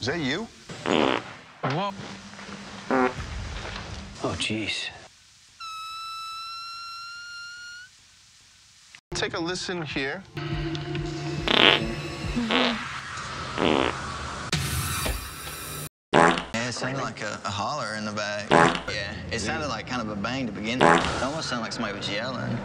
Is that you? Whoa. Oh, jeez. Take a listen here. Yeah, it sounded like a, a holler in the back. Yeah, it sounded like kind of a bang to begin with. It almost sounded like somebody was yelling.